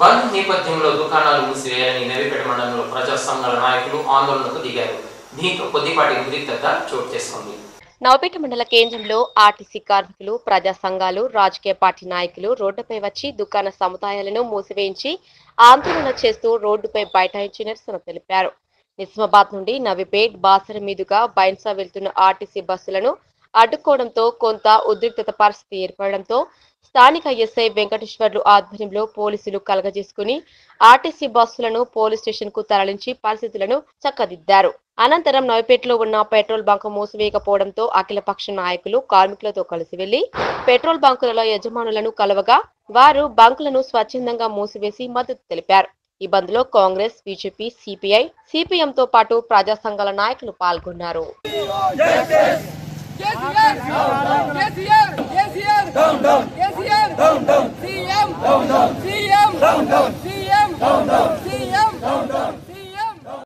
బంద్ నేపథ్యంలో దుకాణాలు మూసివేయాలని నవీపేట మండలంలో ప్రజా సంఘాల నాయకులు ఆందోళనకు దిగారు. దీంతో కొద్దిపాటి ఉద్రిక్తత చోటు చేసుకుంది. నవపేట మండల కేంద్రంలో ఆర్టీసీ కార్మికులు ప్రజా సంఘాలు రాజకీయ పార్టీ నాయకులు రోడ్డుపై వచ్చి దుకాణ సముదాయాలను మూసివేయించి ఆందోళన చేస్తూ రోడ్డుపై బైఠాయించి నిరసన తెలిపారు. నిజామాబాద్ నుండి నవీపేట్ బాసర మీదుగా బైన్సా వెళ్తున్న ఆర్టీసీ బస్సులను అడ్డుకోవడంతో కొంత ఉద్రిక్తత పరిస్థితి ఏర్పడడంతో స్థానిక ఎస్ఐ వెంకటేశ్వర్లు ఆధ్వర్యంలో పోలీసులు కలగజేసుకుని ఆర్టీసీ బస్సులను పోలీస్ స్టేషన్కు తరలించి పరిస్థితులను చక్కదిద్దారు. అనంతరం నవిపేటలో ఉన్న పెట్రోల్ బంకు మూసివేయకపోవడంతో అఖిలపక్ష నాయకులు కార్మికులతో కలిసి వెళ్ళి పెట్రోల్ బంకులలో యజమానులను కలవగా వారు బంకులను స్వచ్ఛందంగా మూసివేసి మద్దతు తెలిపారు. ఈ బంద్లో కాంగ్రెస్ బీజేపీ సిపిఐ సిపిఎం తో పాటు ప్రజా సంఘాల నాయకులు పాల్గొన్నారు. KCR KCR KCR KCR CM CM CM